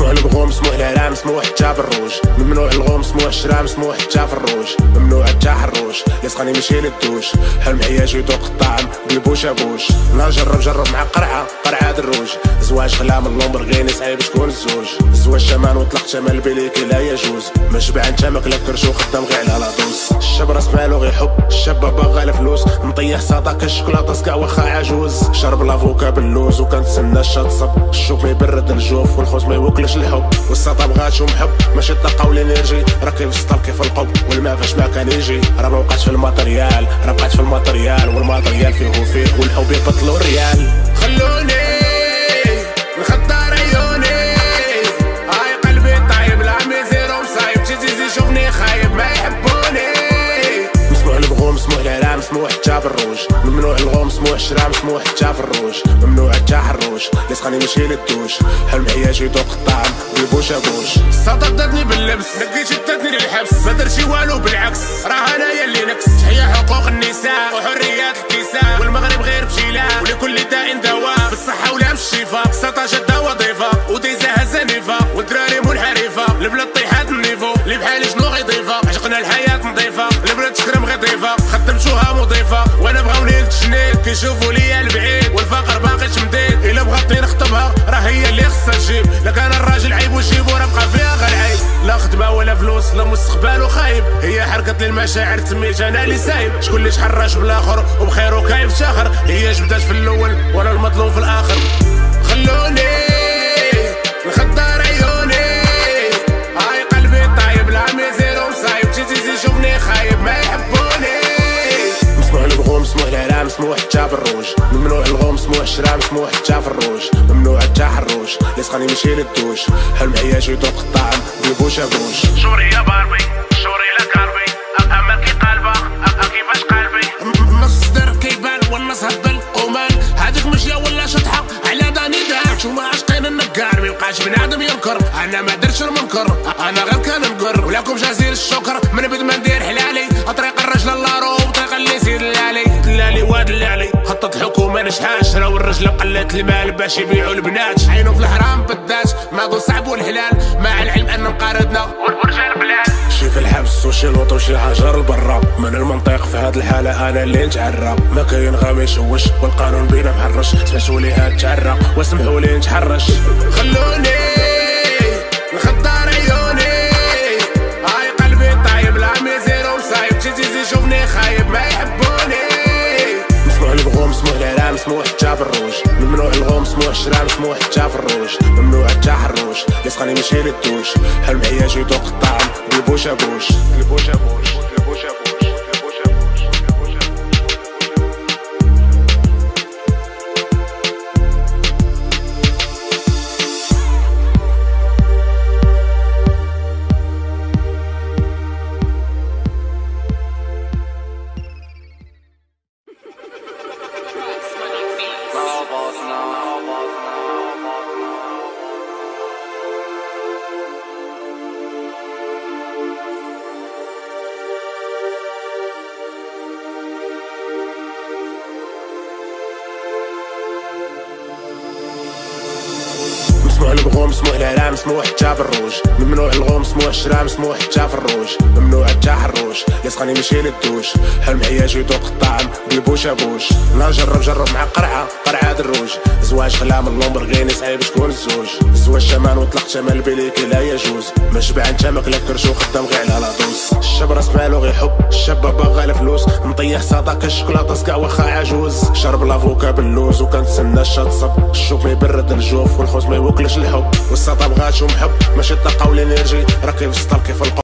البغوم مسموح الهرام مسموح حتى بالروج ممنوع الغوم مسموح الشرام مسموح حتى في الروج. ممنوع حتى حروش يسخني ماشي للدوش. حلم حياتي يذوق الطعم بوش أبوش. لا جرب جرب مع قرعة قرعة دروج. زواج خلا من لومبرغيني صعيب تكون الزوج. زواج شمان وطلق شمال بليكي لا يجوز. ما شبع انت ماكله كرش وخدام غير على لا دوز الشاب راس مالو غير حب الشاب باغا الفلوس مطيح ساطا الشوكولاته سكا واخا عجوز. شرب لافوكا باللوز وكنتسنى الشات صب. الشوك ما يبرد الجوف والخوز ما يوكلش الحب والساطا بغاتش محب ماشي الطاقة والإنرجي. راه كيف السطل كيف القب؟ والماء فاش ما كان يجي. راه ما في الماتريال. راه بقات في الماتريال. والماتريال فيه وفيه. والحب يبطلو الريال. خلوني نخطر عيوني. هاي قلبي طايب لا ميزيرو مصايب. تيزي شوفني خايب ما يحبوني. مسموح البغو مسموح العلام مسموح حتى بالروج ممنوع الغوم مسموح الشرام مسموح في الروج. ممنوع حتى حروش لسقاني ماشي للدوش حلم حياتي يذوق الطعم بالبوش أبوش. داتني باللبس نقيت شدتني للحبس. ما والو بالعكس راه انايا اللي نكس. تحيا كيشوفوا ليا البعيد والفقر باقي تمديد إلا بغاتني نخطبها راه هي اللي خصها تجيب لا كان الراجل عيب وجيبو راه بقى فيها غير عيب. لا خدمة ولا فلوس لا مستقبل خايب هي حركت لي المشاعر تسميت أنا اللي سايب. شكون اللي تحرش بالاخر وبخير وكايف شاخر. هي جبدات في الأول وأنا المظلوم في الآخر. حتى بالروج ممنوع الغوم مسموح الشرام مسموح في الروج. ممنوع حتى حروش لسقاني ماشي للدوش حلم حياتي يذوق الطعم؟ بالبوش أبوش. شوري يا باربي. شوري لا كاربي اما كي قلبه أبقى كيفاش قلبي. نص در كيبان والنص هبل قومان هذيك مشيا ولا شطحة على داني داك. شو ما عشقين النقار. ميبقاش بنادم ينكر. أنا ما درتش المنكر. أنا غير كان نقر ولكم جزيل الشكر. من بد ما حكومة نشحاش راو الرجل قلت المال باش يبيعوا البنات. عينو في الحرام بالذات ما ضو صعب والهلال. مع العلم أن مقارضنا والبرجان بلاد شي في الحبس وشي لوط وشي حجر لبرا من المنطق في هاد الحالة أنا اللي نتعرى. ما كاين غام يشوش والقانون بينا محرش. سمحوا لي هاد تعرى واسمحوا لي نتحرش. خلوني نخدر عيوني. هاي قلبي طايب لا ميزيرو مصايب تيزي شوفني خايب. ما حتى بالروج ممنوع الغوم مسموح الشرام مسموح في الروج. ممنوع حتى حروش لسقاني ماشي للدوش حلم حياتي يذوق الطعم؟ بالبوش أبوش. البوش أبوش. مسموح البغو مسموح العلام مسموح. حتى بالروج ممنوع الغوم مسموح الشرام مسموح في الروج. ممنوع حتى حروش لسقاني ماشي للدوش. حلم حياتي يذوق الطعم. بالبوش أبوش. لا جرب جرب مع قرعة. قرعة دروج. زواج خلا من لومبرغيني صعيب تكون الزوج. زواج شمان وطلق شمال بليكي لا يجوز. ما شبع انت ماكله كرش وخدام غير على لا دوز الشاب راس مالو غير حب الشاب باغا الفلوس مطيح ساطا الشوكولاته سكا واخا عجوز. شرب لافوكا باللوز وكنتسنى الشات صب. الشوك ما يبرد الجوف والخوز ما يوكلش الحب. والساطا بغاتش محب ماشي الطاقه والانرجي راه كيف السطل كيف